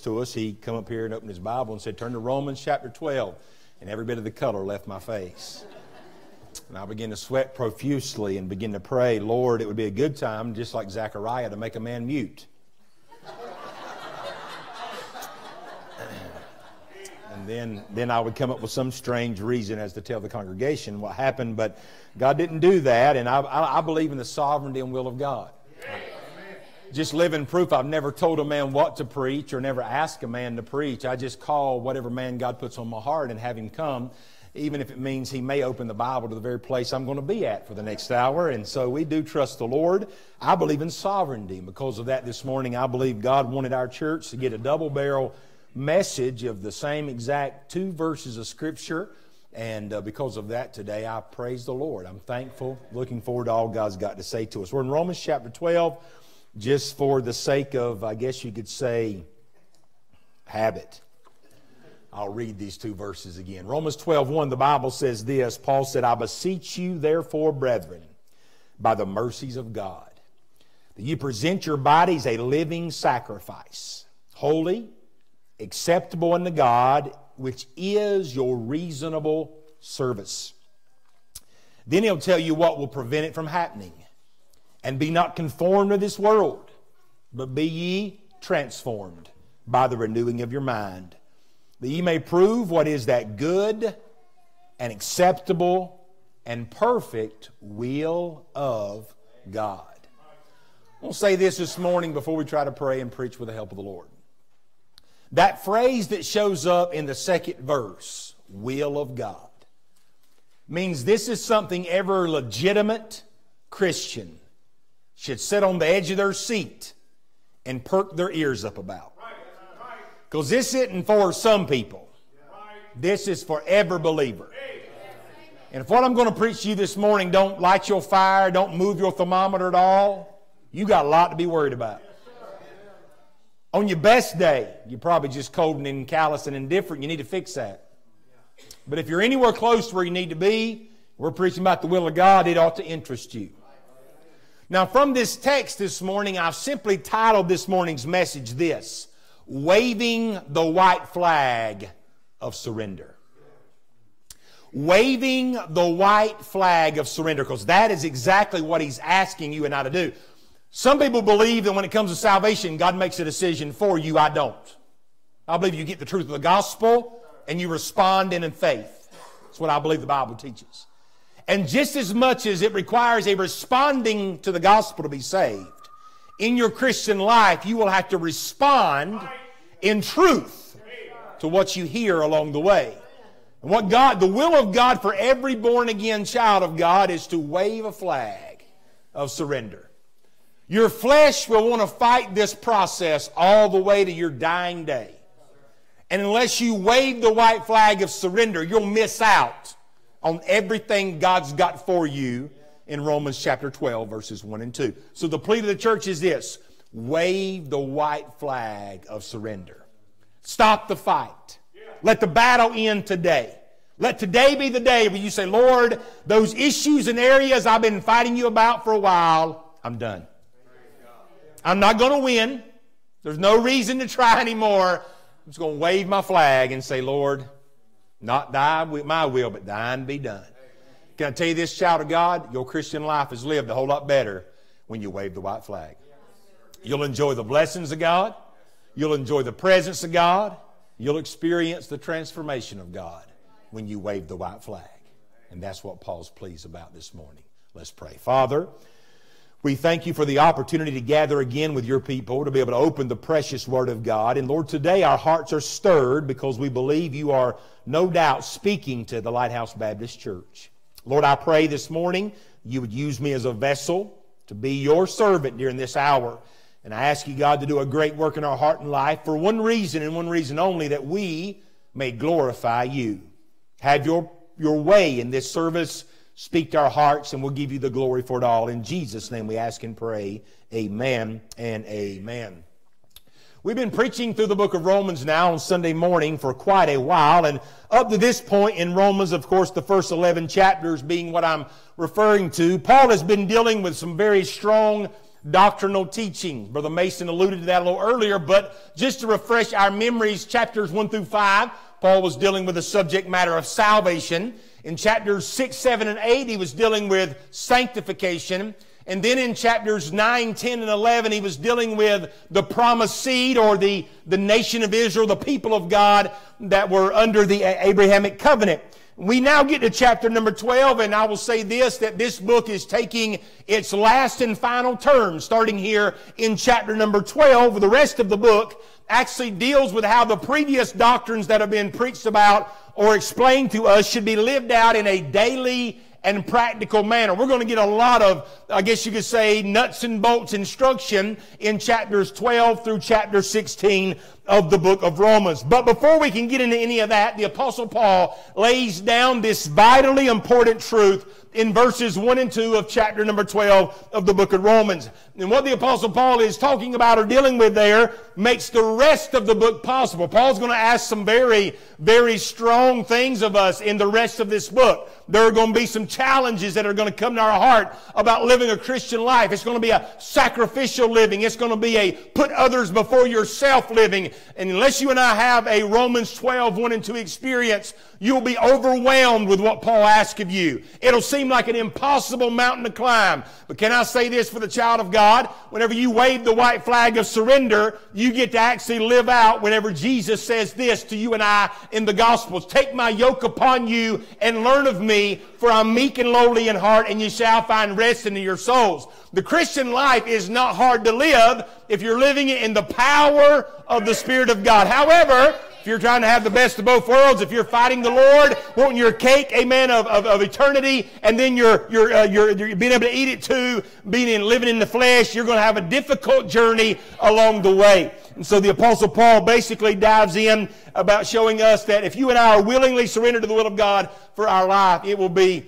to us, he come up here and opened his Bible and said, Turn to Romans chapter 12. And every bit of the color left my face. And I began to sweat profusely and begin to pray, Lord, it would be a good time, just like Zechariah, to make a man mute. and then, then I would come up with some strange reason as to tell the congregation what happened, but God didn't do that, and I, I, I believe in the sovereignty and will of God just living proof. I've never told a man what to preach or never asked a man to preach. I just call whatever man God puts on my heart and have him come, even if it means he may open the Bible to the very place I'm going to be at for the next hour. And so we do trust the Lord. I believe in sovereignty. Because of that, this morning, I believe God wanted our church to get a double barrel message of the same exact two verses of Scripture. And uh, because of that, today I praise the Lord. I'm thankful, looking forward to all God's got to say to us. We're in Romans chapter 12 just for the sake of, I guess you could say, habit. I'll read these two verses again. Romans 12, 1, the Bible says this Paul said, I beseech you, therefore, brethren, by the mercies of God, that you present your bodies a living sacrifice, holy, acceptable unto God, which is your reasonable service. Then he'll tell you what will prevent it from happening. And be not conformed to this world, but be ye transformed by the renewing of your mind, that ye may prove what is that good and acceptable and perfect will of God. I'll say this this morning before we try to pray and preach with the help of the Lord. That phrase that shows up in the second verse, will of God, means this is something every legitimate Christian should sit on the edge of their seat and perk their ears up about. Because this isn't for some people. This is for every believer. And if what I'm going to preach to you this morning don't light your fire, don't move your thermometer at all, you got a lot to be worried about. On your best day, you're probably just cold and callous and indifferent. You need to fix that. But if you're anywhere close to where you need to be, we're preaching about the will of God, it ought to interest you. Now, from this text this morning, I've simply titled this morning's message this Waving the White Flag of Surrender. Waving the white flag of surrender, because that is exactly what he's asking you and I to do. Some people believe that when it comes to salvation, God makes a decision for you. I don't. I believe you get the truth of the gospel and you respond in faith. That's what I believe the Bible teaches. And just as much as it requires a responding to the gospel to be saved, in your Christian life, you will have to respond in truth to what you hear along the way. And what God, the will of God for every born again child of God is to wave a flag of surrender. Your flesh will want to fight this process all the way to your dying day. And unless you wave the white flag of surrender, you'll miss out on everything God's got for you in Romans chapter 12, verses 1 and 2. So the plea of the church is this wave the white flag of surrender. Stop the fight. Let the battle end today. Let today be the day where you say, Lord, those issues and areas I've been fighting you about for a while, I'm done. I'm not going to win. There's no reason to try anymore. I'm just going to wave my flag and say, Lord, not thy, my will, but thine be done. Can I tell you this, child of God? Your Christian life is lived a whole lot better when you wave the white flag. You'll enjoy the blessings of God. You'll enjoy the presence of God. You'll experience the transformation of God when you wave the white flag. And that's what Paul's pleased about this morning. Let's pray. Father, we thank you for the opportunity to gather again with your people, to be able to open the precious Word of God. And Lord, today our hearts are stirred because we believe you are no doubt speaking to the Lighthouse Baptist Church. Lord, I pray this morning you would use me as a vessel to be your servant during this hour. And I ask you, God, to do a great work in our heart and life for one reason and one reason only that we may glorify you. Have your, your way in this service Speak to our hearts, and we'll give you the glory for it all. In Jesus' name we ask and pray. Amen and amen. We've been preaching through the book of Romans now on Sunday morning for quite a while, and up to this point in Romans, of course, the first 11 chapters being what I'm referring to, Paul has been dealing with some very strong doctrinal teaching. Brother Mason alluded to that a little earlier, but just to refresh our memories, chapters 1 through 5, Paul was dealing with the subject matter of salvation. In chapters 6, 7, and 8, he was dealing with sanctification. And then in chapters 9, 10, and 11, he was dealing with the promised seed or the, the nation of Israel, the people of God that were under the Abrahamic covenant. We now get to chapter number 12, and I will say this, that this book is taking its last and final turn, starting here in chapter number 12. The rest of the book actually deals with how the previous doctrines that have been preached about or explained to us should be lived out in a daily and practical manner. We're going to get a lot of, I guess you could say, nuts and bolts instruction in chapters 12 through chapter 16 of the book of Romans. But before we can get into any of that, the apostle Paul lays down this vitally important truth in verses 1 and 2 of chapter number 12 of the book of Romans. And what the apostle Paul is talking about or dealing with there makes the rest of the book possible. Paul's going to ask some very, very strong things of us in the rest of this book. There are going to be some challenges that are going to come to our heart about living a Christian life. It's going to be a sacrificial living. It's going to be a put others before yourself living. And unless you and I have a Romans 12, 1 and 2 experience, you'll be overwhelmed with what Paul asks of you. It'll seem like an impossible mountain to climb. But can I say this for the child of God? Whenever you wave the white flag of surrender, you get to actually live out whenever Jesus says this to you and I in the Gospels. Take my yoke upon you and learn of me, for I'm meek and lowly in heart, and you shall find rest in your souls. The Christian life is not hard to live if you're living in the power of the Spirit of God. However, if you're trying to have the best of both worlds, if you're fighting the Lord, wanting your cake, amen, of, of, of eternity, and then you're, you're, uh, you're, you're, being able to eat it too, being in, living in the flesh, you're going to have a difficult journey along the way. And so the Apostle Paul basically dives in about showing us that if you and I are willingly surrendered to the will of God for our life, it will be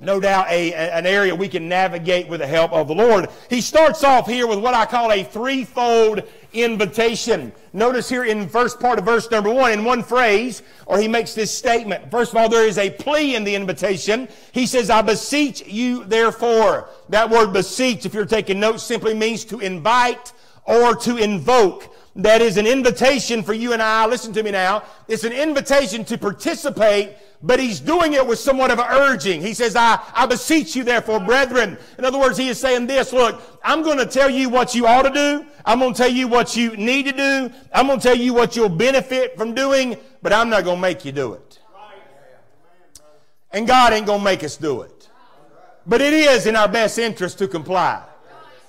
no doubt a, an area we can navigate with the help of the Lord. He starts off here with what I call a threefold invitation. Notice here in first part of verse number one, in one phrase, or he makes this statement. First of all, there is a plea in the invitation. He says, I beseech you therefore. That word beseech, if you're taking notes, simply means to invite or to invoke. That is an invitation for you and I. Listen to me now. It's an invitation to participate but he's doing it with somewhat of an urging. He says, I, I beseech you therefore, brethren. In other words, he is saying this, look, I'm going to tell you what you ought to do. I'm going to tell you what you need to do. I'm going to tell you what you'll benefit from doing, but I'm not going to make you do it. And God ain't going to make us do it. But it is in our best interest to comply.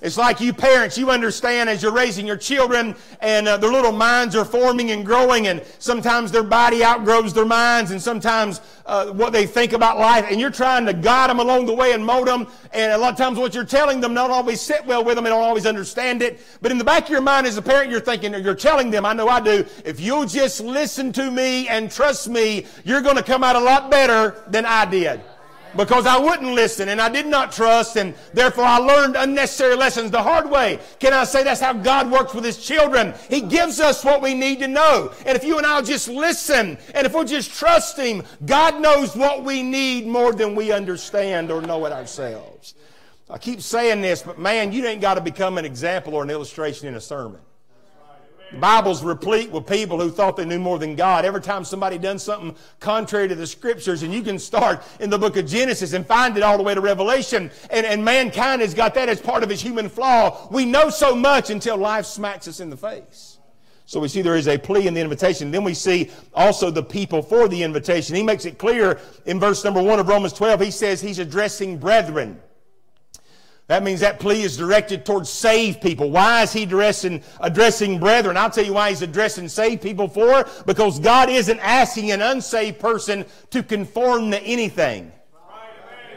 It's like you parents, you understand as you're raising your children and uh, their little minds are forming and growing and sometimes their body outgrows their minds and sometimes uh, what they think about life and you're trying to guide them along the way and mold them and a lot of times what you're telling them don't always sit well with them and don't always understand it. But in the back of your mind as a parent, you're thinking, you're telling them, I know I do, if you'll just listen to me and trust me, you're going to come out a lot better than I did because I wouldn't listen and I did not trust and therefore I learned unnecessary lessons the hard way. Can I say that's how God works with His children? He gives us what we need to know. And if you and I just listen and if we'll just trust Him, God knows what we need more than we understand or know it ourselves. I keep saying this, but man, you ain't got to become an example or an illustration in a sermon. Bible's replete with people who thought they knew more than God. Every time somebody done something contrary to the scriptures, and you can start in the book of Genesis and find it all the way to Revelation, and, and mankind has got that as part of his human flaw. We know so much until life smacks us in the face. So we see there is a plea in the invitation. Then we see also the people for the invitation. He makes it clear in verse number one of Romans 12. He says he's addressing brethren. That means that plea is directed towards saved people. Why is he addressing, addressing brethren? I'll tell you why he's addressing saved people for. Because God isn't asking an unsaved person to conform to anything.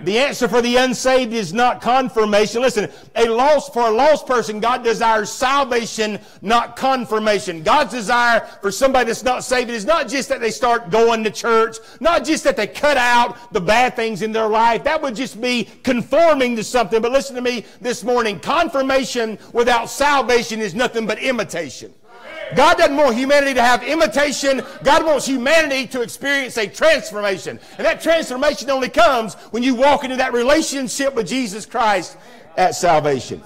The answer for the unsaved is not confirmation. Listen, a lost, for a lost person, God desires salvation, not confirmation. God's desire for somebody that's not saved is not just that they start going to church, not just that they cut out the bad things in their life. That would just be conforming to something. But listen to me this morning. Confirmation without salvation is nothing but imitation. God doesn't want humanity to have imitation. God wants humanity to experience a transformation. And that transformation only comes when you walk into that relationship with Jesus Christ at salvation.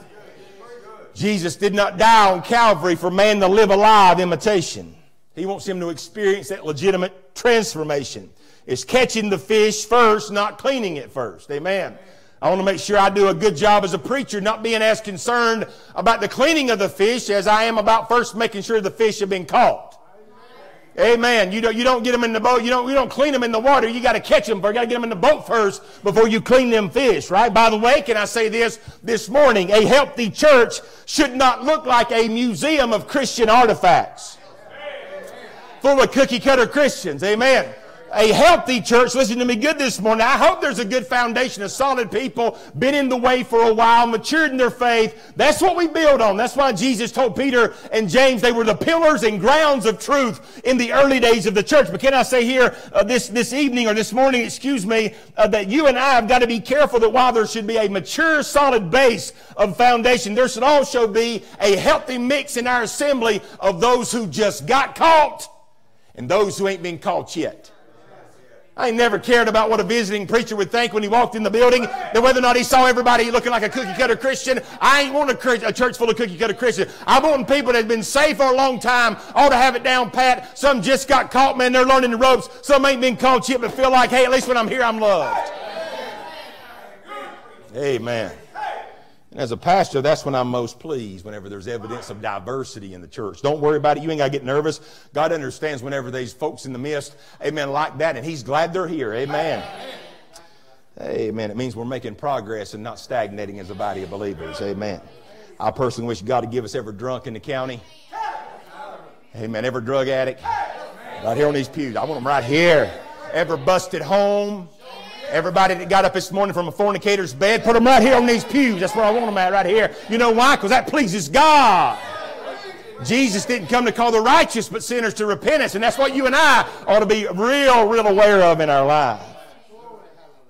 Jesus did not die on Calvary for man to live a live imitation. He wants him to experience that legitimate transformation. It's catching the fish first, not cleaning it first. Amen. I want to make sure I do a good job as a preacher, not being as concerned about the cleaning of the fish as I am about first making sure the fish have been caught. Amen. You don't, you don't get them in the boat. You don't, you don't clean them in the water. You got to catch them. You got to get them in the boat first before you clean them fish, right? By the way, can I say this this morning? A healthy church should not look like a museum of Christian artifacts full of cookie cutter Christians. Amen a healthy church, listen to me good this morning. I hope there's a good foundation of solid people, been in the way for a while, matured in their faith. That's what we build on. That's why Jesus told Peter and James they were the pillars and grounds of truth in the early days of the church. But can I say here uh, this, this evening or this morning, excuse me, uh, that you and I have got to be careful that while there should be a mature, solid base of foundation, there should also be a healthy mix in our assembly of those who just got caught and those who ain't been caught yet. I never cared about what a visiting preacher would think when he walked in the building, that whether or not he saw everybody looking like a cookie cutter Christian. I ain't want a, a church full of cookie cutter Christians. I want people that have been saved for a long time, ought to have it down pat. Some just got caught, man, they're learning the ropes. Some ain't been caught yet, but feel like, hey, at least when I'm here, I'm loved. Amen. And as a pastor, that's when I'm most pleased, whenever there's evidence of diversity in the church. Don't worry about it. You ain't got to get nervous. God understands whenever there's folks in the midst, amen, like that, and He's glad they're here. Amen. Amen. It means we're making progress and not stagnating as a body of believers. Amen. I personally wish God to give us every drunk in the county. Amen. Every drug addict. Right here on these pews. I want them right here. Ever busted home. Everybody that got up this morning from a fornicator's bed, put them right here on these pews. That's where I want them at, right here. You know why? Because that pleases God. Jesus didn't come to call the righteous, but sinners to repentance. And that's what you and I ought to be real, real aware of in our life.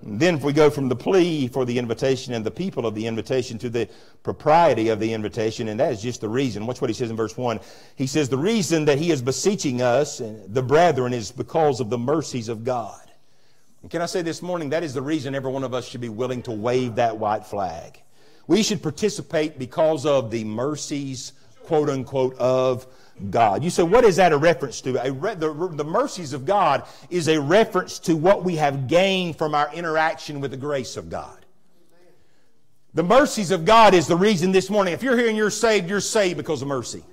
And then if we go from the plea for the invitation and the people of the invitation to the propriety of the invitation, and that is just the reason. Watch what he says in verse 1. He says, The reason that he is beseeching us, the brethren, is because of the mercies of God. And can I say this morning, that is the reason every one of us should be willing to wave that white flag. We should participate because of the mercies, quote unquote, of God. You say, what is that a reference to? A re- the, the mercies of God is a reference to what we have gained from our interaction with the grace of God. The mercies of God is the reason this morning, if you're here and you're saved, you're saved because of mercy.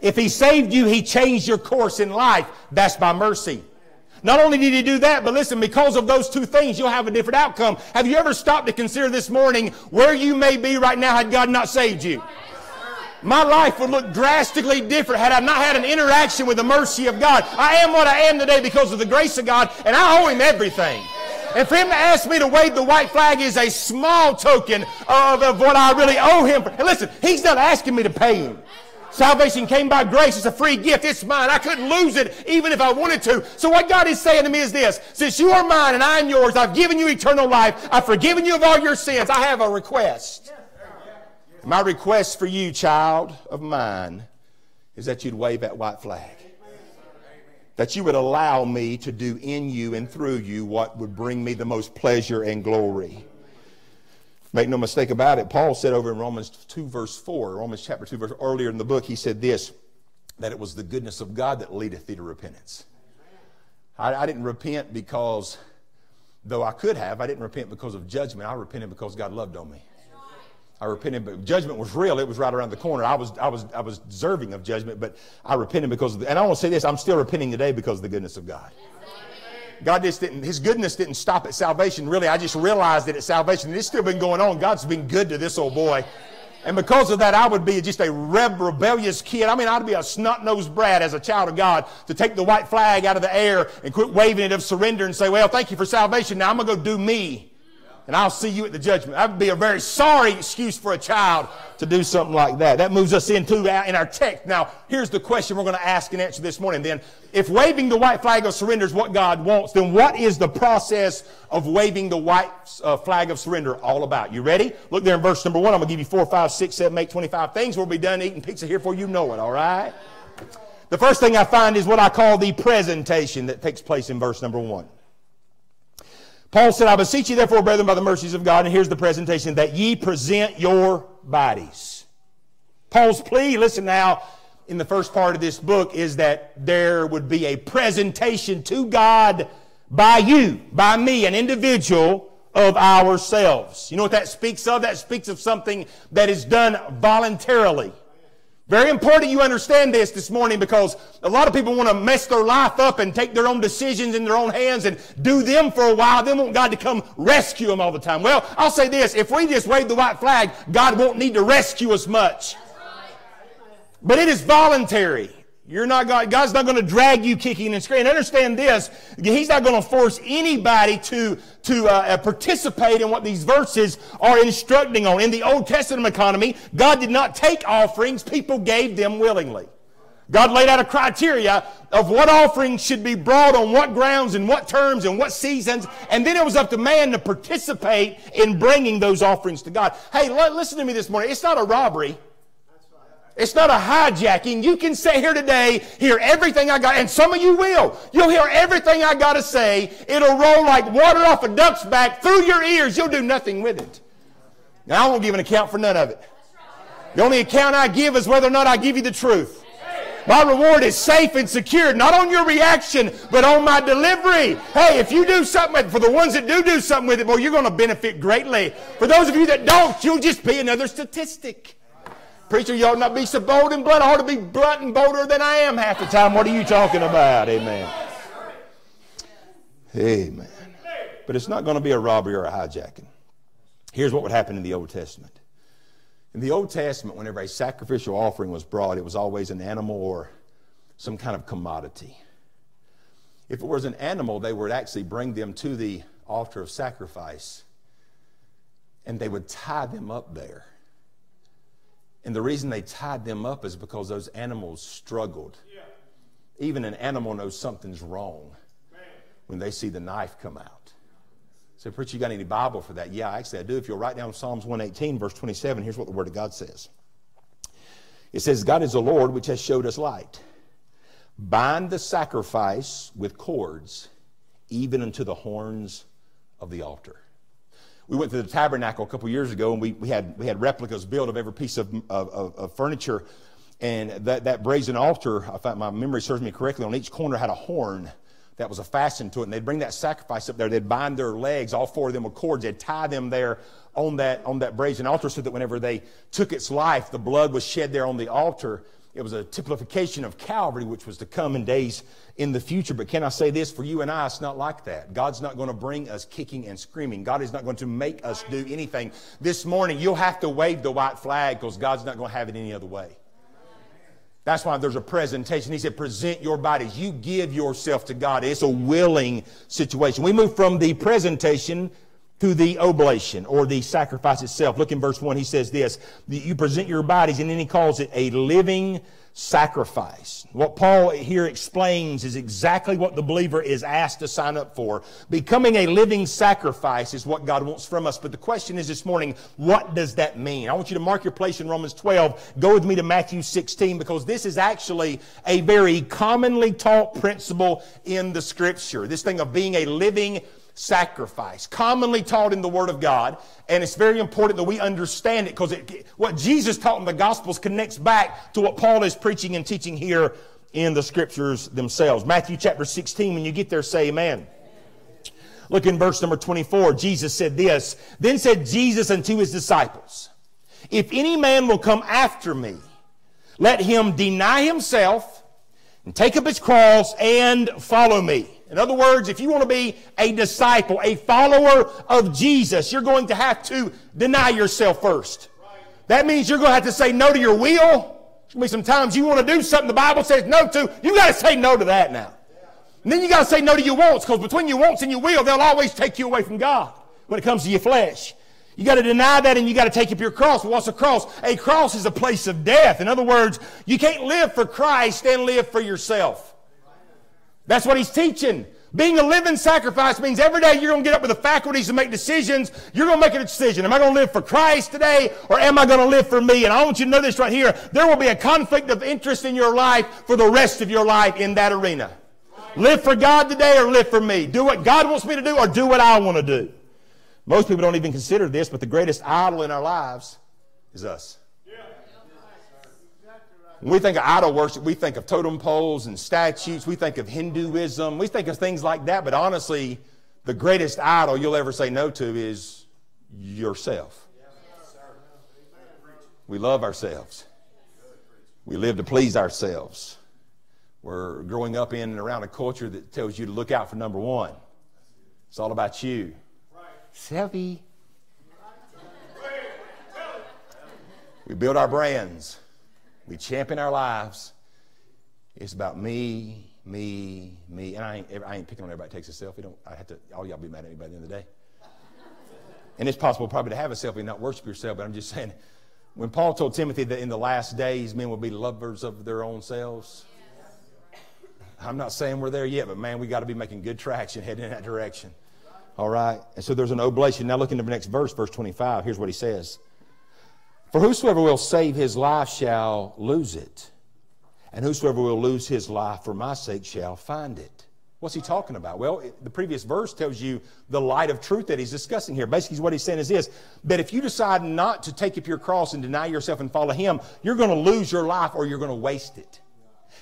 If He saved you, He changed your course in life. That's by mercy. Not only did he do that, but listen, because of those two things, you'll have a different outcome. Have you ever stopped to consider this morning where you may be right now had God not saved you? My life would look drastically different had I not had an interaction with the mercy of God. I am what I am today because of the grace of God, and I owe Him everything. And for Him to ask me to wave the white flag is a small token of, of what I really owe Him. And listen, He's not asking me to pay Him. Salvation came by grace. It's a free gift. It's mine. I couldn't lose it even if I wanted to. So what God is saying to me is this. Since you are mine and I am yours, I've given you eternal life. I've forgiven you of all your sins. I have a request. My request for you, child of mine, is that you'd wave that white flag. That you would allow me to do in you and through you what would bring me the most pleasure and glory. Make no mistake about it, Paul said over in Romans 2, verse 4, Romans chapter 2, verse earlier in the book, he said this that it was the goodness of God that leadeth thee to repentance. I, I didn't repent because, though I could have, I didn't repent because of judgment. I repented because God loved on me. I repented, but judgment was real. It was right around the corner. I was, I was, I was deserving of judgment, but I repented because the, and I want to say this, I'm still repenting today because of the goodness of God. God just didn't, His goodness didn't stop at salvation. Really, I just realized it at salvation. It's still been going on. God's been good to this old boy. And because of that, I would be just a reb- rebellious kid. I mean, I'd be a snot-nosed brat as a child of God to take the white flag out of the air and quit waving it of surrender and say, well, thank you for salvation. Now I'm going to go do me and I'll see you at the judgment. That would be a very sorry excuse for a child to do something like that. That moves us into in our text. Now, here's the question we're going to ask and answer this morning. Then, if waving the white flag of surrender is what God wants, then what is the process of waving the white uh, flag of surrender all about? You ready? Look there in verse number one. I'm going to give you four, five, six, seven, eight, 25 things. We'll be done eating pizza here for you know it, all right? The first thing I find is what I call the presentation that takes place in verse number one. Paul said, I beseech you therefore, brethren, by the mercies of God, and here's the presentation, that ye present your bodies. Paul's plea, listen now, in the first part of this book is that there would be a presentation to God by you, by me, an individual of ourselves. You know what that speaks of? That speaks of something that is done voluntarily. Very important you understand this this morning because a lot of people want to mess their life up and take their own decisions in their own hands and do them for a while. They want God to come rescue them all the time. Well, I'll say this. If we just wave the white flag, God won't need to rescue us much. But it is voluntary. You're not God, God's not going to drag you kicking and screaming. Understand this. He's not going to force anybody to, to uh, uh, participate in what these verses are instructing on. In the Old Testament economy, God did not take offerings. People gave them willingly. God laid out a criteria of what offerings should be brought on what grounds and what terms and what seasons. And then it was up to man to participate in bringing those offerings to God. Hey, listen to me this morning. It's not a robbery. It's not a hijacking. You can sit here today, hear everything I got, and some of you will. You'll hear everything I got to say. It'll roll like water off a duck's back through your ears. You'll do nothing with it. Now, I won't give an account for none of it. The only account I give is whether or not I give you the truth. My reward is safe and secure, not on your reaction, but on my delivery. Hey, if you do something, for the ones that do do something with it, boy, you're going to benefit greatly. For those of you that don't, you'll just be another statistic. Preacher, you ought not be so bold and blunt. I ought to be blunt and bolder than I am half the time. What are you talking about? Amen. Amen. But it's not going to be a robbery or a hijacking. Here's what would happen in the Old Testament. In the Old Testament, whenever a sacrificial offering was brought, it was always an animal or some kind of commodity. If it was an animal, they would actually bring them to the altar of sacrifice and they would tie them up there. And the reason they tied them up is because those animals struggled. Yeah. Even an animal knows something's wrong Man. when they see the knife come out. So, Preacher, you got any Bible for that? Yeah, actually, I do. If you'll write down Psalms 118, verse 27, here's what the Word of God says It says, God is the Lord which has showed us light. Bind the sacrifice with cords, even unto the horns of the altar we went to the tabernacle a couple years ago and we, we, had, we had replicas built of every piece of, of, of furniture. And that, that brazen altar, if my memory serves me correctly, on each corner had a horn that was a fastened to it. And they'd bring that sacrifice up there. They'd bind their legs, all four of them with cords. They'd tie them there on that, on that brazen altar so that whenever they took its life, the blood was shed there on the altar. It was a typification of Calvary, which was to come in days in the future. But can I say this? For you and I, it's not like that. God's not going to bring us kicking and screaming. God is not going to make us do anything. This morning, you'll have to wave the white flag because God's not going to have it any other way. That's why there's a presentation. He said, present your bodies. You give yourself to God. It's a willing situation. We move from the presentation to the oblation or the sacrifice itself. Look in verse 1. He says this You present your bodies, and then he calls it a living sacrifice. What Paul here explains is exactly what the believer is asked to sign up for. Becoming a living sacrifice is what God wants from us. But the question is this morning, what does that mean? I want you to mark your place in Romans 12. Go with me to Matthew 16 because this is actually a very commonly taught principle in the scripture. This thing of being a living sacrifice, commonly taught in the Word of God. And it's very important that we understand it because what Jesus taught in the Gospels connects back to what Paul is preaching and teaching here in the Scriptures themselves. Matthew chapter 16, when you get there, say amen. Look in verse number 24. Jesus said this. Then said Jesus unto his disciples, If any man will come after me, let him deny himself and take up his cross and follow me. In other words, if you want to be a disciple, a follower of Jesus, you're going to have to deny yourself first. That means you're going to have to say no to your will. There's going to be you want to do something the Bible says no to. You got to say no to that now. And then you got to say no to your wants because between your wants and your will, they'll always take you away from God when it comes to your flesh. You got to deny that and you got to take up your cross. what's a cross? A cross is a place of death. In other words, you can't live for Christ and live for yourself. That's what he's teaching. Being a living sacrifice means every day you're going to get up with the faculties to make decisions. You're going to make a decision. Am I going to live for Christ today or am I going to live for me? And I want you to know this right here. There will be a conflict of interest in your life for the rest of your life in that arena. Live for God today or live for me. Do what God wants me to do or do what I want to do. Most people don't even consider this, but the greatest idol in our lives is us. When we think of idol worship, we think of totem poles and statues. We think of Hinduism. We think of things like that. But honestly, the greatest idol you'll ever say no to is yourself. We love ourselves. We live to please ourselves. We're growing up in and around a culture that tells you to look out for number one. It's all about you. Selfie. We build our brands. We champion our lives. It's about me, me, me. And I ain't, I ain't picking on everybody that takes a selfie. Don't, I have to, all y'all be mad at me by the end of the day. And it's possible probably to have a selfie and not worship yourself, but I'm just saying, when Paul told Timothy that in the last days men will be lovers of their own selves, I'm not saying we're there yet, but man, we got to be making good traction heading in that direction. All right? And so there's an oblation. Now look into the next verse, verse 25. Here's what he says For whosoever will save his life shall lose it, and whosoever will lose his life for my sake shall find it. What's he talking about? Well, the previous verse tells you the light of truth that he's discussing here. Basically, what he's saying is this that if you decide not to take up your cross and deny yourself and follow him, you're going to lose your life or you're going to waste it.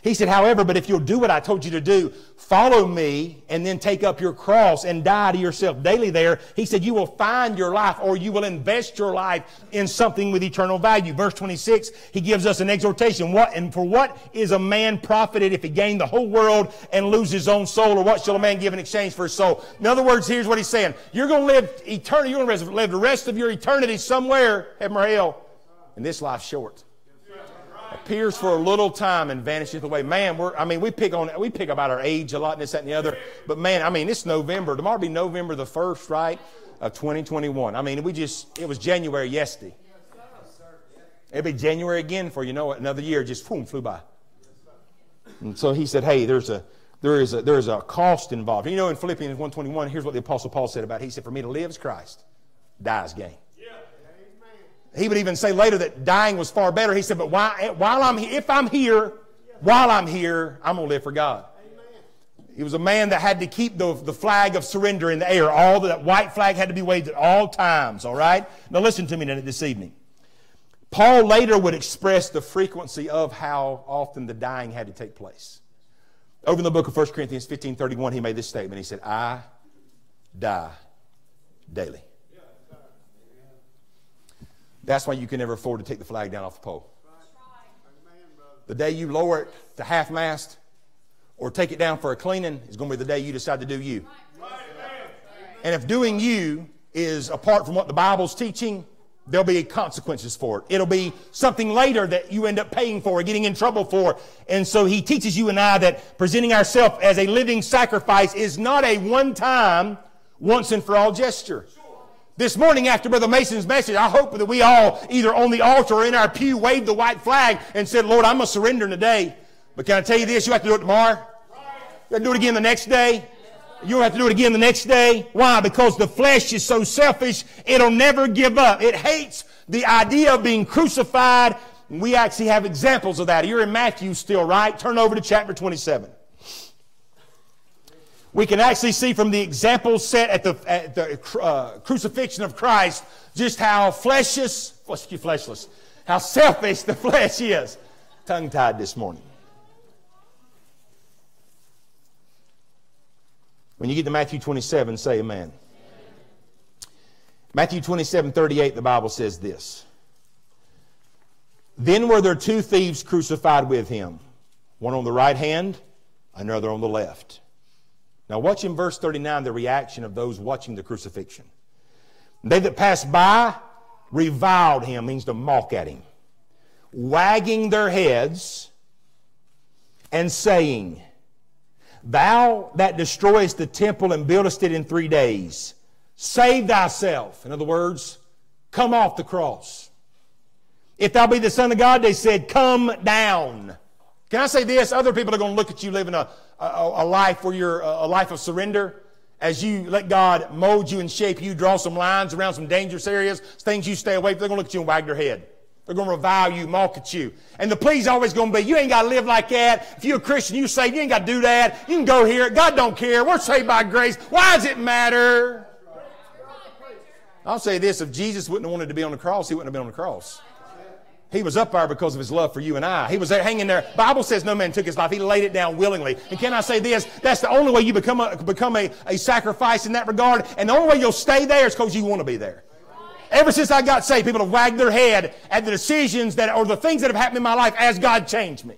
He said, however, but if you'll do what I told you to do, follow me and then take up your cross and die to yourself daily there, he said, you will find your life or you will invest your life in something with eternal value. Verse 26, he gives us an exhortation. What, and for what is a man profited if he gain the whole world and lose his own soul? Or what shall a man give in exchange for his soul? In other words, here's what he's saying. You're going to live eternity. You're going to live the rest of your eternity somewhere, heaven or hell. And this life's short appears for a little time and vanisheth away. Man, we're, I mean, we pick on, we pick about our age a lot and this, that, and the other. But man, I mean, it's November. Tomorrow be November the 1st, right? Of 2021. I mean, we just, it was January yesterday. It'll be January again for you know. Another year just boom, flew by. And so he said, hey, there's a, there is a, there is a cost involved. You know, in Philippians 121, here's what the Apostle Paul said about it. He said, for me to live is Christ, die is gain. He would even say later that dying was far better. He said, but while, while I'm, if I'm here, while I'm here, I'm going to live for God. He was a man that had to keep the, the flag of surrender in the air. All that white flag had to be waved at all times, all right? Now listen to me this evening. Paul later would express the frequency of how often the dying had to take place. Over in the book of 1 Corinthians 15 31, he made this statement. He said, I die daily. That's why you can never afford to take the flag down off the pole. The day you lower it to half mast or take it down for a cleaning is going to be the day you decide to do you. And if doing you is apart from what the Bible's teaching, there'll be consequences for it. It'll be something later that you end up paying for or getting in trouble for. And so he teaches you and I that presenting ourselves as a living sacrifice is not a one time, once and for all gesture. This morning after Brother Mason's message, I hope that we all, either on the altar or in our pew, waved the white flag and said, Lord, I'm going to surrender today. But can I tell you this? You have to do it tomorrow. You have to do it again the next day. You'll have to do it again the next day. Why? Because the flesh is so selfish, it'll never give up. It hates the idea of being crucified. We actually have examples of that. You're in Matthew still, right? Turn over to chapter 27 we can actually see from the examples set at the, at the uh, crucifixion of Christ just how fleshless, excuse, fleshless, how selfish the flesh is. Tongue tied this morning. When you get to Matthew 27, say amen. Matthew 27, 38, the Bible says this. Then were there two thieves crucified with him, one on the right hand, another on the left. Now, watch in verse 39 the reaction of those watching the crucifixion. They that passed by reviled him, means to mock at him, wagging their heads and saying, Thou that destroyest the temple and buildest it in three days, save thyself. In other words, come off the cross. If thou be the Son of God, they said, Come down. Can I say this? Other people are going to look at you living a, a, a life where you're a life of surrender. As you let God mold you and shape you, draw some lines around some dangerous areas, things you stay away from, they're going to look at you and wag their head. They're going to revile you, mock at you. And the plea's always going to be, you ain't got to live like that. If you're a Christian, you say, you ain't got to do that. You can go here. God don't care. We're saved by grace. Why does it matter? I'll say this, if Jesus wouldn't have wanted to be on the cross, he wouldn't have been on the cross. He was up there because of his love for you and I. He was there hanging there. Bible says no man took his life. He laid it down willingly. And can I say this? That's the only way you become a, become a, a sacrifice in that regard. And the only way you'll stay there is because you want to be there. Ever since I got saved, people have wagged their head at the decisions that, or the things that have happened in my life as God changed me.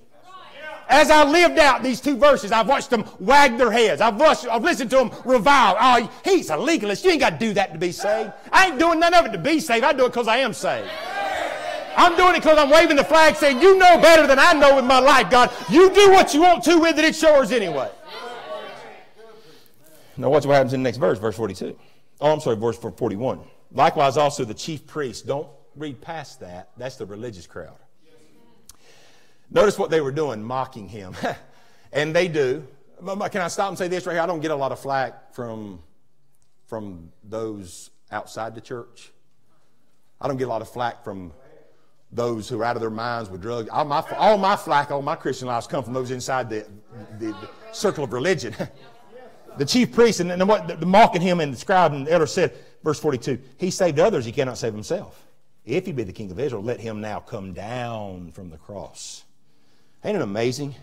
As I lived out these two verses, I've watched them wag their heads. I've, watched, I've listened to them revile. Oh, he's a legalist. You ain't got to do that to be saved. I ain't doing none of it to be saved. I do it because I am saved. I'm doing it because I'm waving the flag saying, You know better than I know with my life, God. You do what you want to with it, it's yours anyway. Now, watch what happens in the next verse, verse 42. Oh, I'm sorry, verse 41. Likewise, also the chief priests. Don't read past that. That's the religious crowd. Notice what they were doing, mocking him. and they do. Can I stop and say this right here? I don't get a lot of flack from, from those outside the church. I don't get a lot of flack from those who are out of their minds with drugs. All my, all my flack, all my Christian lives come from those inside the, the, the circle of religion. the chief priest and, and what the, mocking him and the scribe and the elder said, verse 42, he saved others, he cannot save himself. If he be the king of Israel, let him now come down from the cross. Ain't it amazing?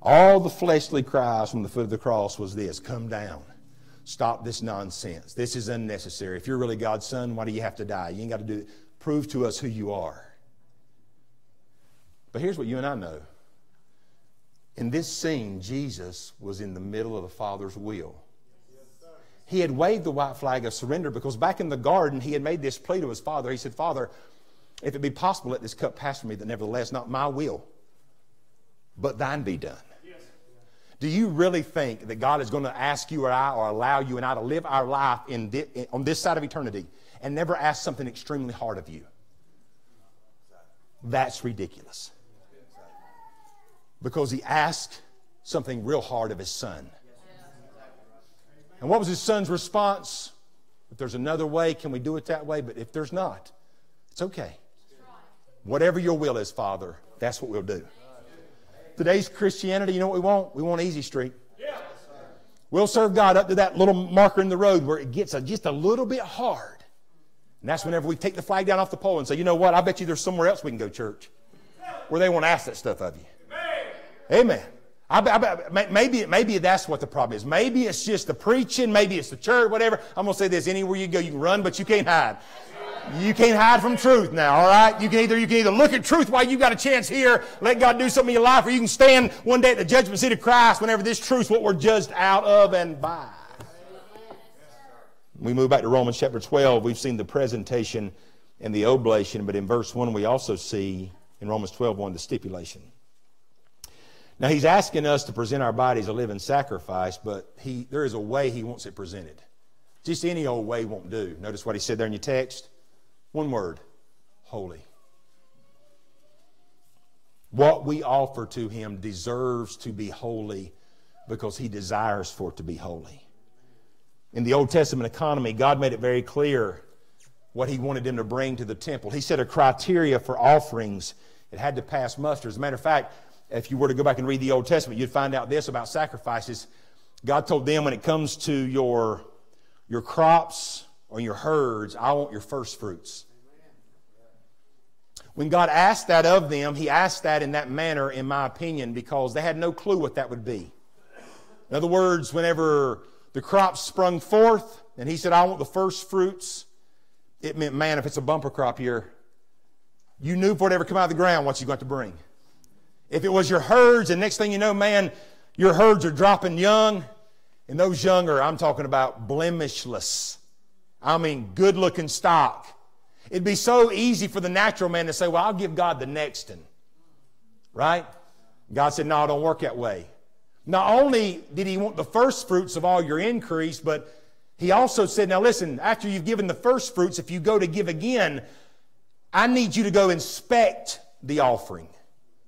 All the fleshly cries from the foot of the cross was this come down. Stop this nonsense. This is unnecessary. If you're really God's son, why do you have to die? You ain't got to do it. Prove to us who you are. But here's what you and I know. In this scene, Jesus was in the middle of the Father's will. He had waved the white flag of surrender because back in the garden, he had made this plea to his Father. He said, Father, if it be possible, let this cup pass from me, that nevertheless, not my will, but thine be done. Do you really think that God is going to ask you or I or allow you and I to live our life in this, on this side of eternity and never ask something extremely hard of you? That's ridiculous. Because he asked something real hard of his son. And what was his son's response? If there's another way, can we do it that way? But if there's not, it's okay. Whatever your will is, Father, that's what we'll do. Today's Christianity, you know what we want? We want easy street. We'll serve God up to that little marker in the road where it gets a, just a little bit hard. And that's whenever we take the flag down off the pole and say, you know what? I bet you there's somewhere else we can go church where they won't ask that stuff of you. Amen. I, I, maybe, maybe that's what the problem is. Maybe it's just the preaching. Maybe it's the church, whatever. I'm going to say this. Anywhere you go, you can run, but you can't hide. You can't hide from truth now, all right? You can either you can either look at truth while you got a chance here, let God do something in your life, or you can stand one day at the judgment seat of Christ whenever this truth's what we're judged out of and by. We move back to Romans chapter 12. We've seen the presentation and the oblation, but in verse 1 we also see in Romans 12 1 the stipulation. Now he's asking us to present our bodies a living sacrifice, but he, there is a way he wants it presented. Just any old way won't do. Notice what he said there in your text. One word holy. What we offer to Him deserves to be holy because He desires for it to be holy. In the Old Testament economy, God made it very clear what He wanted them to bring to the temple. He set a criteria for offerings. It had to pass muster. As a matter of fact, if you were to go back and read the Old Testament, you'd find out this about sacrifices. God told them when it comes to your, your crops, or your herds, I want your first fruits. When God asked that of them, He asked that in that manner, in my opinion, because they had no clue what that would be. In other words, whenever the crops sprung forth, and He said, I want the first fruits, it meant, man, if it's a bumper crop year, you knew for whatever come out of the ground what you got to bring. If it was your herds, and next thing you know, man, your herds are dropping young, and those young are, I'm talking about blemishless. I mean, good looking stock. It'd be so easy for the natural man to say, well, I'll give God the next one. Right? God said, no, it don't work that way. Not only did he want the first fruits of all your increase, but he also said, now listen, after you've given the first fruits, if you go to give again, I need you to go inspect the offering.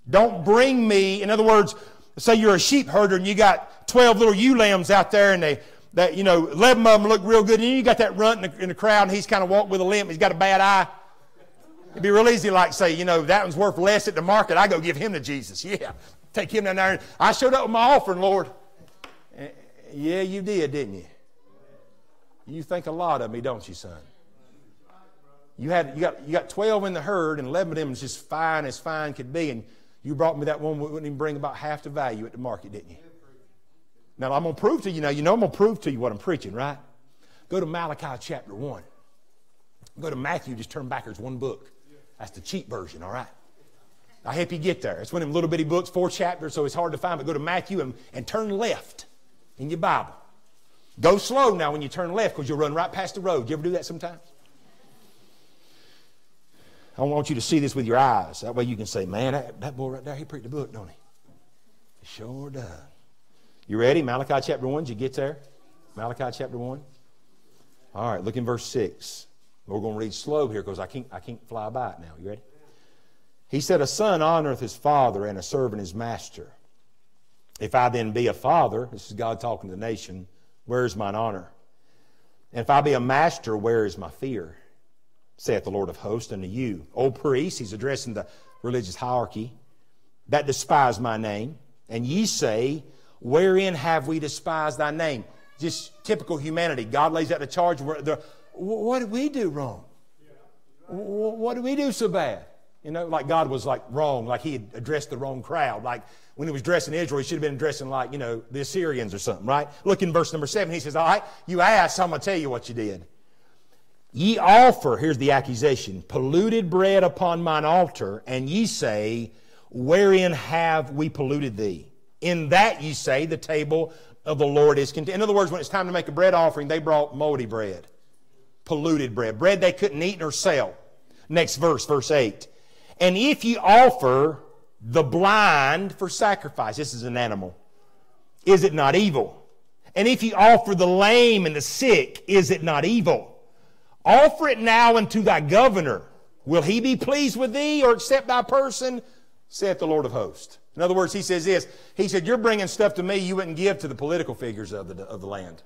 Don't bring me, in other words, say you're a sheep herder and you got 12 little ewe lambs out there and they, that, you know, 11 of them look real good. And you got that runt in the, in the crowd and he's kind of walked with a limp. He's got a bad eye. It'd be real easy like say, you know, that one's worth less at the market. I go give him to Jesus. Yeah. Take him down there. I showed up with my offering, Lord. Eh, yeah, you did, didn't you? You think a lot of me, don't you, son? you had you got you got 12 in the herd, and 11 of them was just fine as fine could be, and you brought me that one that wouldn't even bring about half the value at the market, didn't you? Now I'm gonna prove to you. Now you know I'm gonna prove to you what I'm preaching, right? Go to Malachi chapter one. Go to Matthew. Just turn backwards one book. That's the cheap version, all right? I help you get there. It's one of them little bitty books, four chapters, so it's hard to find. But go to Matthew and, and turn left in your Bible. Go slow now when you turn left because you'll run right past the road. You ever do that sometimes? I want you to see this with your eyes. That way you can say, man, that, that boy right there, he preached the book, don't he? He sure does. You ready? Malachi chapter 1. Did you get there? Malachi chapter 1. All right, look in verse 6. We're going to read slow here because I can't, I can't fly by it now. You ready? He said, A son honoreth his father, and a servant his master. If I then be a father, this is God talking to the nation, where is mine honor? And if I be a master, where is my fear? saith the Lord of hosts unto you. O priests, he's addressing the religious hierarchy, that despise my name. And ye say, Wherein have we despised thy name? Just typical humanity. God lays out the charge. What did we do wrong? What did we do so bad? You know, like God was like wrong, like he had addressed the wrong crowd. Like when he was dressing Israel, he should have been dressing like, you know, the Assyrians or something, right? Look in verse number seven. He says, All right, you asked, so I'm going to tell you what you did. Ye offer, here's the accusation, polluted bread upon mine altar, and ye say, Wherein have we polluted thee? In that ye say, The table of the Lord is content. In other words, when it's time to make a bread offering, they brought moldy bread, polluted bread, bread they couldn't eat nor sell. Next verse, verse 8. And if ye offer the blind for sacrifice, this is an animal, is it not evil? And if ye offer the lame and the sick, is it not evil? Offer it now unto thy governor. Will he be pleased with thee or accept thy person? saith the Lord of hosts. In other words, he says this. He said, You're bringing stuff to me you wouldn't give to the political figures of the, of the land.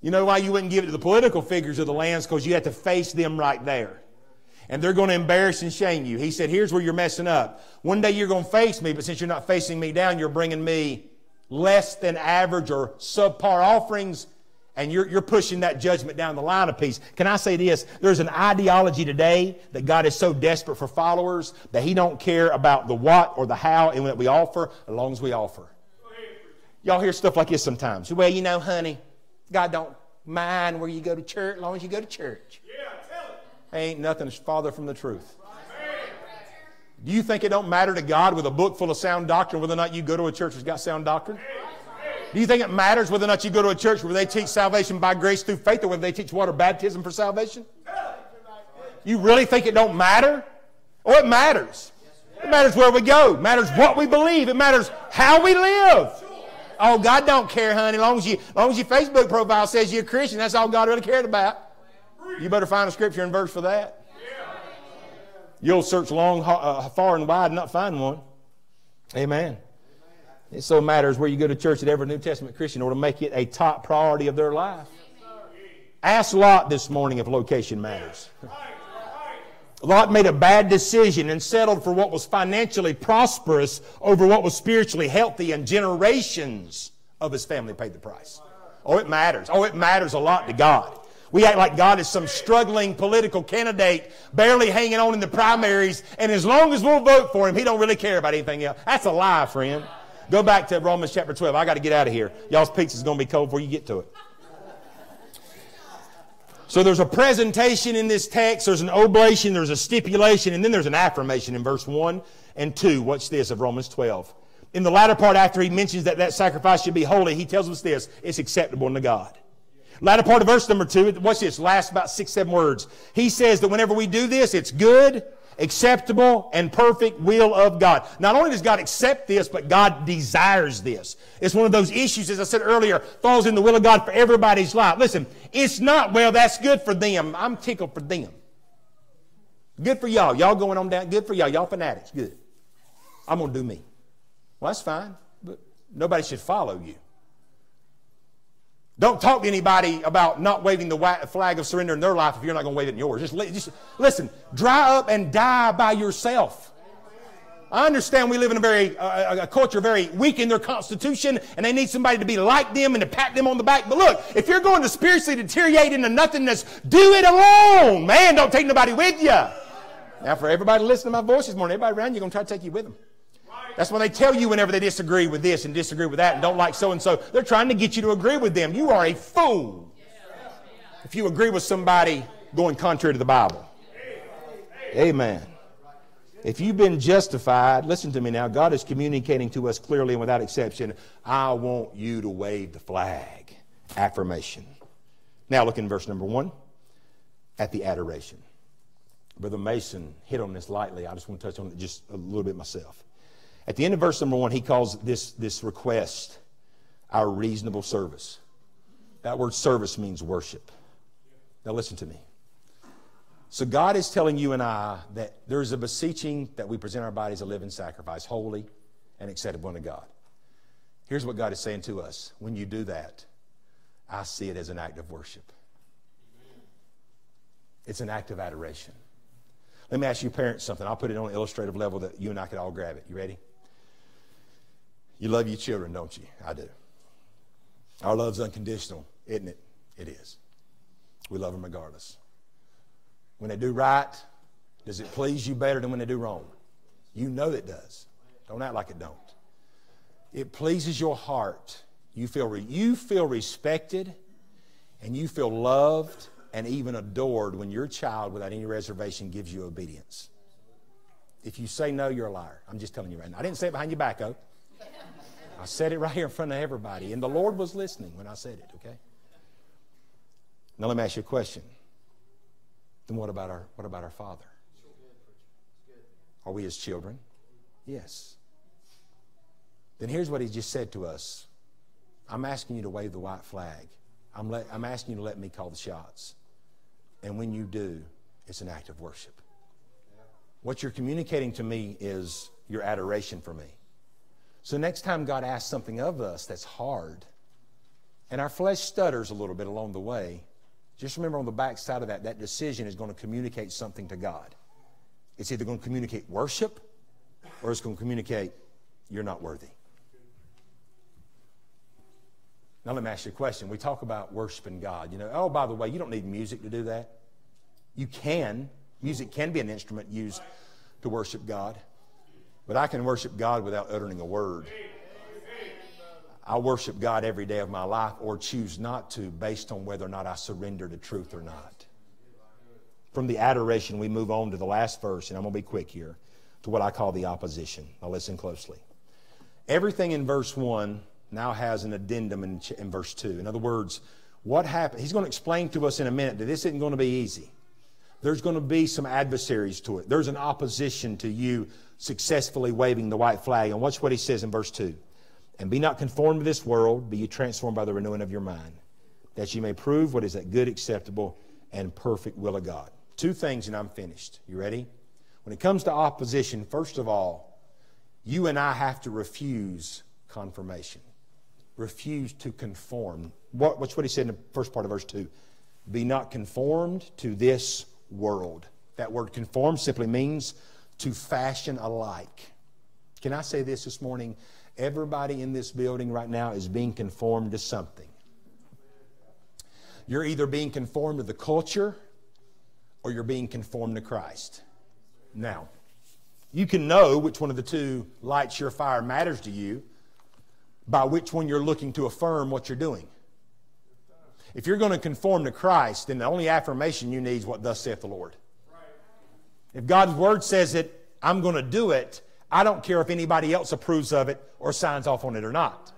You know why you wouldn't give it to the political figures of the lands? Because you have to face them right there. And they're going to embarrass and shame you. He said, Here's where you're messing up. One day you're going to face me, but since you're not facing me down, you're bringing me less than average or subpar offerings and you're, you're pushing that judgment down the line a piece. Can I say this? There's an ideology today that God is so desperate for followers that He don't care about the what or the how and what we offer as long as we offer. Y'all hear stuff like this sometimes. Well, you know, honey, God don't mind where you go to church as long as you go to church. Ain't nothing farther from the truth. Do you think it don't matter to God with a book full of sound doctrine whether or not you go to a church that's got sound doctrine? Do you think it matters whether or not you go to a church where they teach salvation by grace through faith or whether they teach water baptism for salvation? You really think it don't matter? Oh, it matters. It matters where we go. It matters what we believe. It matters how we live. Oh, God don't care, honey. As long as, you, as long as your Facebook profile says you're a Christian, that's all God really cared about. You better find a scripture and verse for that. You'll search long, uh, far, and wide and not find one. Amen. It so matters where you go to church that every New Testament Christian ought to make it a top priority of their life. Ask Lot this morning if location matters. Lot made a bad decision and settled for what was financially prosperous over what was spiritually healthy, and generations of his family paid the price. Oh, it matters. Oh, it matters a lot to God. We act like God is some struggling political candidate, barely hanging on in the primaries, and as long as we'll vote for him, he don't really care about anything else. That's a lie, friend. Go back to Romans chapter 12. I got to get out of here. Y'all's pizza is going to be cold before you get to it. So there's a presentation in this text, there's an oblation, there's a stipulation, and then there's an affirmation in verse 1 and 2. Watch this of Romans 12. In the latter part, after he mentions that that sacrifice should be holy, he tells us this it's acceptable unto God. Latter part of verse number 2, watch this, last about six, seven words. He says that whenever we do this, it's good, acceptable and perfect will of God. Not only does God accept this, but God desires this. It's one of those issues, as I said earlier, falls in the will of God for everybody's life. Listen, it's not, well, that's good for them. I'm tickled for them. Good for y'all. Y'all going on down. Good for y'all. Y'all fanatics. Good. I'm going to do me. Well, that's fine, but nobody should follow you. Don't talk to anybody about not waving the flag of surrender in their life if you're not going to wave it in yours. Just, just listen, dry up and die by yourself. I understand we live in a very uh, a culture very weak in their constitution, and they need somebody to be like them and to pat them on the back. But look, if you're going to spiritually deteriorate into nothingness, do it alone, man. Don't take nobody with you. Now, for everybody listening to my voice this morning, everybody around you, going to try to take you with them. That's what they tell you whenever they disagree with this and disagree with that and don't like so and so. They're trying to get you to agree with them. You are a fool if you agree with somebody going contrary to the Bible. Amen. If you've been justified, listen to me now. God is communicating to us clearly and without exception. I want you to wave the flag. Affirmation. Now look in verse number one at the adoration. Brother Mason hit on this lightly. I just want to touch on it just a little bit myself. At the end of verse number one, he calls this, this request our reasonable service. That word service means worship. Now listen to me. So God is telling you and I that there's a beseeching that we present our bodies a living sacrifice, holy and acceptable unto God. Here's what God is saying to us. When you do that, I see it as an act of worship. It's an act of adoration. Let me ask you parents something. I'll put it on an illustrative level that you and I could all grab it. You ready? You love your children, don't you? I do. Our love's unconditional, isn't it? It is. We love them regardless. When they do right, does it please you better than when they do wrong? You know it does. Don't act like it don't. It pleases your heart. You feel, re- you feel respected and you feel loved and even adored when your child, without any reservation, gives you obedience. If you say no, you're a liar. I'm just telling you right now. I didn't say it behind your back, though. I said it right here in front of everybody. And the Lord was listening when I said it, okay? Now let me ask you a question. Then what about our, what about our Father? Are we his children? Yes. Then here's what he just said to us I'm asking you to wave the white flag. I'm, let, I'm asking you to let me call the shots. And when you do, it's an act of worship. What you're communicating to me is your adoration for me. So next time God asks something of us that's hard, and our flesh stutters a little bit along the way, just remember on the back side of that, that decision is going to communicate something to God. It's either going to communicate worship or it's going to communicate you're not worthy. Now, let me ask you a question. We talk about worshiping God. You know, oh, by the way, you don't need music to do that. You can. Music can be an instrument used to worship God. But I can worship God without uttering a word. I worship God every day of my life or choose not to based on whether or not I surrender to truth or not. From the adoration, we move on to the last verse, and I'm going to be quick here, to what I call the opposition. Now, listen closely. Everything in verse 1 now has an addendum in, in verse 2. In other words, what happened? He's going to explain to us in a minute that this isn't going to be easy. There's going to be some adversaries to it. There's an opposition to you successfully waving the white flag. And watch what he says in verse 2. And be not conformed to this world, be ye transformed by the renewing of your mind, that you may prove what is that good, acceptable, and perfect will of God. Two things, and I'm finished. You ready? When it comes to opposition, first of all, you and I have to refuse confirmation. Refuse to conform. What, what's what he said in the first part of verse 2? Be not conformed to this world. That word conform simply means to fashion alike. Can I say this this morning? Everybody in this building right now is being conformed to something. You're either being conformed to the culture or you're being conformed to Christ. Now, you can know which one of the two lights your fire matters to you by which one you're looking to affirm what you're doing. If you're going to conform to Christ, then the only affirmation you need is what thus saith the Lord. If God's word says it, I'm going to do it, I don't care if anybody else approves of it or signs off on it or not.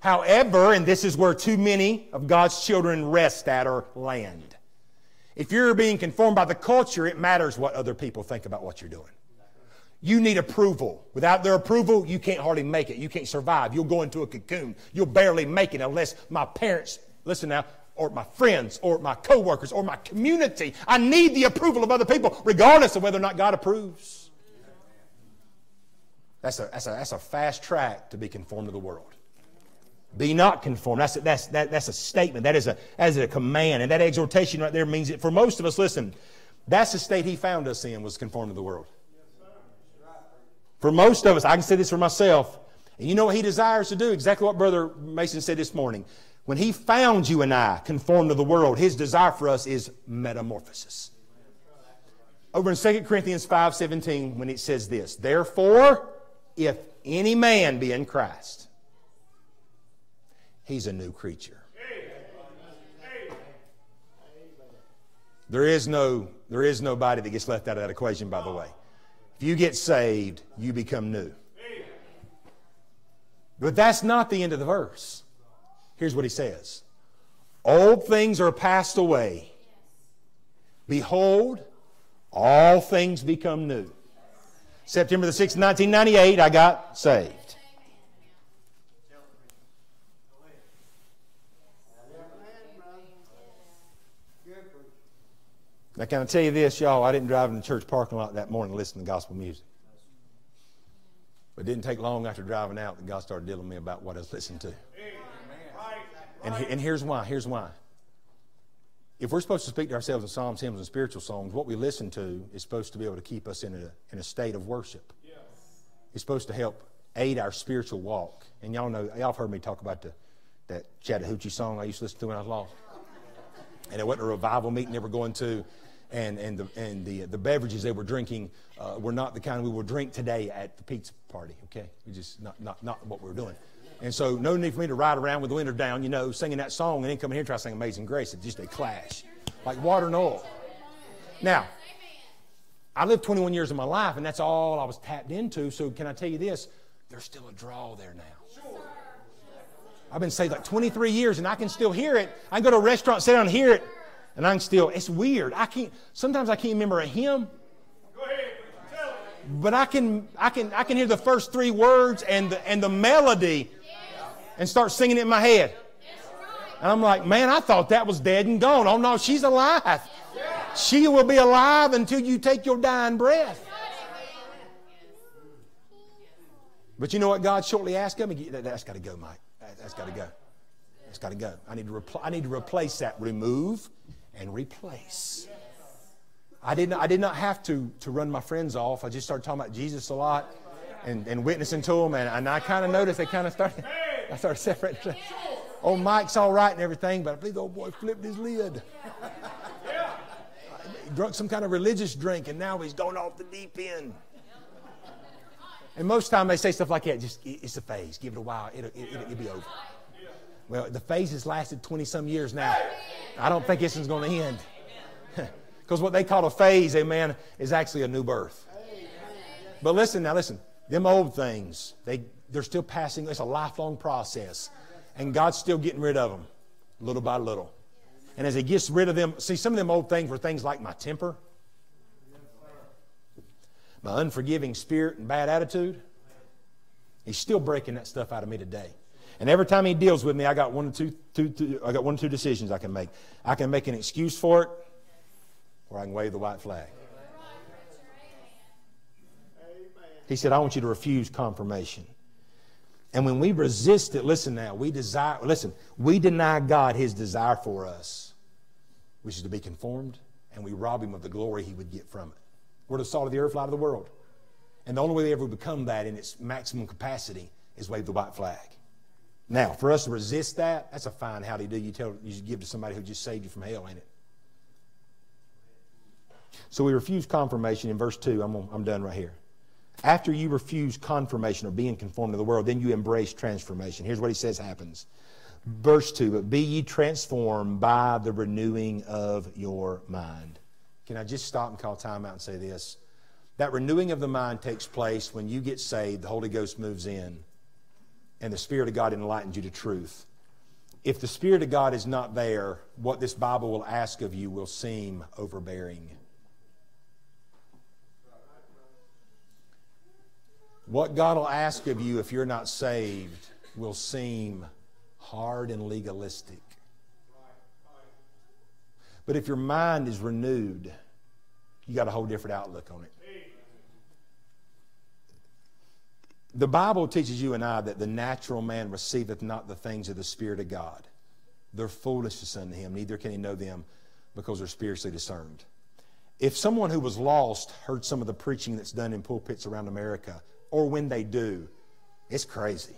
However, and this is where too many of God's children rest at or land. If you're being conformed by the culture, it matters what other people think about what you're doing. You need approval. Without their approval, you can't hardly make it. You can't survive. You'll go into a cocoon. You'll barely make it unless my parents, listen now, or my friends, or my coworkers, or my community. I need the approval of other people, regardless of whether or not God approves. That's a, that's a, that's a fast track to be conformed to the world. Be not conformed. That's a, that's, that, that's a statement. That is a, that is a command. And that exhortation right there means that for most of us, listen, that's the state he found us in was conformed to the world. For most of us, I can say this for myself, and you know what he desires to do? Exactly what Brother Mason said this morning. When he found you and I conformed to the world, his desire for us is metamorphosis. Over in 2 Corinthians 5:17, when it says this, therefore, if any man be in Christ, he's a new creature. There is no there is nobody that gets left out of that equation, by the way. If you get saved, you become new. But that's not the end of the verse. Here's what he says Old things are passed away. Behold, all things become new. September the 6th, 1998, I got saved. Now, can I tell you this, y'all? I didn't drive in the church parking lot that morning listening to gospel music. But it didn't take long after driving out that God started dealing with me about what I was listening to. And, and here's why. Here's why. If we're supposed to speak to ourselves in psalms, hymns, and spiritual songs, what we listen to is supposed to be able to keep us in a, in a state of worship. It's supposed to help aid our spiritual walk. And y'all know, y'all have heard me talk about the, that Chattahoochee song I used to listen to when I was lost. And it wasn't a revival meeting they were going to and, and, the, and the, the beverages they were drinking uh, were not the kind we will drink today at the pizza party, okay? We just not, not, not what we are doing. And so no need for me to ride around with the window down, you know, singing that song and then come here and try to sing Amazing Grace. It's just a clash, like water and oil. Now, I lived 21 years of my life, and that's all I was tapped into. So can I tell you this? There's still a draw there now. I've been saved like 23 years, and I can still hear it. I can go to a restaurant, sit down and hear it, and I can still, it's weird. I can't, sometimes I can't remember a hymn. But I can, I can, I can hear the first three words and the, and the melody and start singing it in my head. And I'm like, man, I thought that was dead and gone. Oh no, she's alive. She will be alive until you take your dying breath. But you know what God shortly asked him? That's got to go, Mike. That's got to go. That's got to go. I need to, repl- I need to replace that. Remove and replace. I did not, I did not have to, to run my friends off. I just started talking about Jesus a lot and, and witnessing to them. And, and I kind of noticed they kind of started, I started separating. Old Mike's all right and everything, but I believe the old boy flipped his lid. Drunk some kind of religious drink, and now he's going off the deep end. And most time they say stuff like that, just it's a phase. Give it a while, it'll, it'll, it'll be over. Well, the phase has lasted 20 some years now. I don't think this one's going to end. Because what they call a phase, amen, is actually a new birth. But listen, now listen, them old things, they, they're still passing. It's a lifelong process. And God's still getting rid of them little by little. And as He gets rid of them, see, some of them old things were things like my temper, my unforgiving spirit and bad attitude. He's still breaking that stuff out of me today. And every time he deals with me, I got one or two, two, two, I got one or two decisions I can make. I can make an excuse for it, or I can wave the white flag. He said, I want you to refuse confirmation. And when we resist it, listen now, we desire, listen, we deny God his desire for us, which is to be conformed, and we rob him of the glory he would get from it. We're the salt of the earth, light of the world. And the only way they ever become that in its maximum capacity is wave the white flag. Now, for us to resist that, that's a fine howdy do you tell you give to somebody who just saved you from hell, ain't it? So we refuse confirmation in verse 2. I'm, I'm done right here. After you refuse confirmation or being conformed to the world, then you embrace transformation. Here's what he says happens. Verse 2 But be ye transformed by the renewing of your mind. Can I just stop and call time out and say this? That renewing of the mind takes place when you get saved, the Holy Ghost moves in and the Spirit of God enlightens you to truth. If the Spirit of God is not there, what this Bible will ask of you will seem overbearing. What God will ask of you if you're not saved will seem hard and legalistic. But if your mind is renewed, you got a whole different outlook on it. The Bible teaches you and I that the natural man receiveth not the things of the Spirit of God. They're foolishness unto him, neither can he know them because they're spiritually discerned. If someone who was lost heard some of the preaching that's done in pulpits around America, or when they do, it's crazy.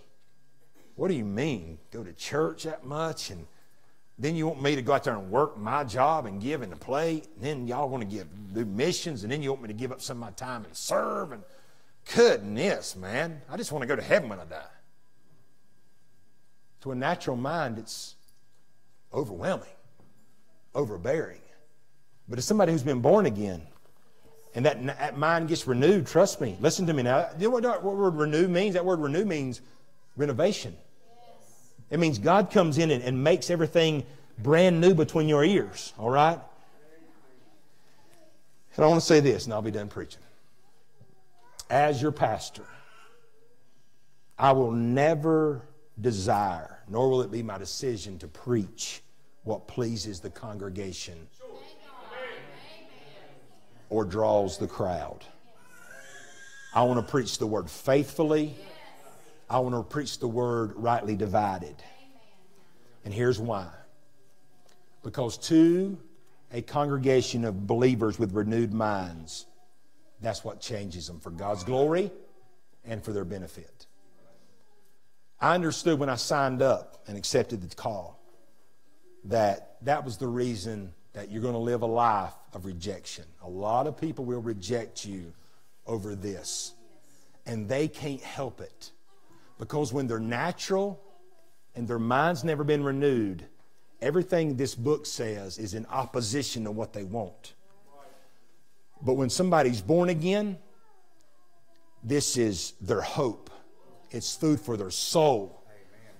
What do you mean? Go to church that much and then you want me to go out there and work my job and give and to play. And then y'all want to give do missions, and then you want me to give up some of my time and serve. And goodness, man, I just want to go to heaven when I die. To a natural mind, it's overwhelming, overbearing. But as somebody who's been born again, and that, that mind gets renewed, trust me. Listen to me now. You know what, word renew means? That word renew means renovation. It means God comes in and, and makes everything brand new between your ears, all right? And I want to say this, and I'll be done preaching. As your pastor, I will never desire, nor will it be my decision to preach what pleases the congregation or draws the crowd. I want to preach the word faithfully. I want to preach the word rightly divided. And here's why. Because to a congregation of believers with renewed minds, that's what changes them for God's glory and for their benefit. I understood when I signed up and accepted the call that that was the reason that you're going to live a life of rejection. A lot of people will reject you over this, and they can't help it. Because when they're natural and their mind's never been renewed, everything this book says is in opposition to what they want. But when somebody's born again, this is their hope. It's food for their soul.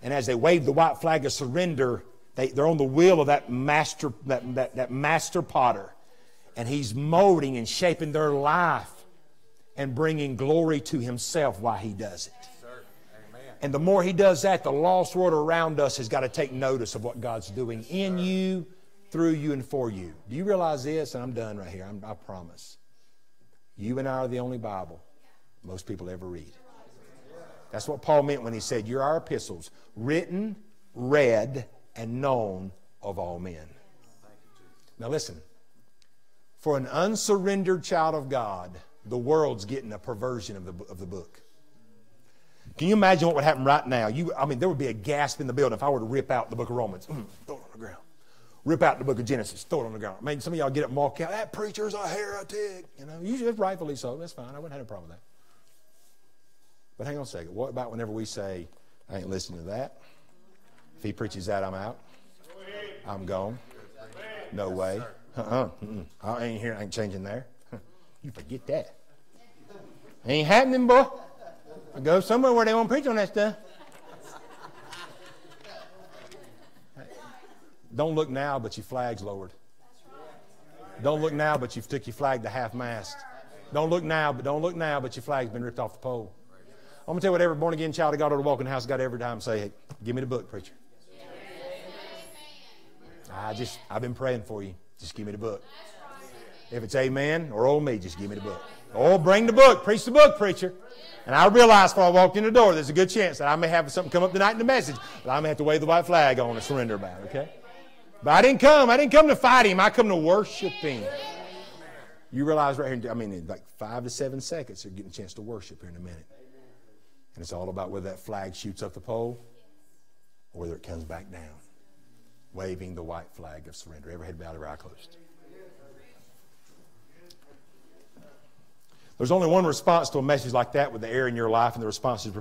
And as they wave the white flag of surrender, they, they're on the wheel of that master, that, that, that master potter. And he's molding and shaping their life and bringing glory to himself while he does it. And the more he does that, the lost world around us has got to take notice of what God's doing in you, through you, and for you. Do you realize this? And I'm done right here. I'm, I promise. You and I are the only Bible most people ever read. That's what Paul meant when he said, You're our epistles, written, read, and known of all men. Now listen. For an unsurrendered child of God, the world's getting a perversion of the, of the book. Can you imagine what would happen right now? You, I mean, there would be a gasp in the building if I were to rip out the book of Romans, mm, throw it on the ground. Rip out the book of Genesis, throw it on the ground. I mean, some of y'all get up and walk out, that preacher's a heretic. You know, usually rightfully so. That's fine. I wouldn't have a problem with that. But hang on a second. What about whenever we say, I ain't listening to that? If he preaches that, I'm out. I'm gone. No way. Uh-uh. I ain't here. I ain't changing there. You forget that. Ain't happening, boy. I go somewhere where they won't preach on that stuff. Don't look now, but your flag's lowered. Don't look now, but you've took your flag to half mast. Don't look now, but don't look now, but your flag's been ripped off the pole. I'm gonna tell you what every born again child of God or the walking house got every time say, hey, give me the book, preacher. I just I've been praying for you. Just give me the book. If it's amen or old me, just give me the book. Oh, bring the book. Preach the book, preacher. And I realized before I walked in the door, there's a good chance that I may have something come up tonight in the message, but I may have to wave the white flag on and surrender about, okay? But I didn't come. I didn't come to fight him. I come to worship him. You realize right here, I mean, in like five to seven seconds, you're getting a chance to worship here in a minute. And it's all about whether that flag shoots up the pole or whether it comes back down, waving the white flag of surrender. Every head bowed, every eye closed. There's only one response to a message like that with the air in your life, and the response is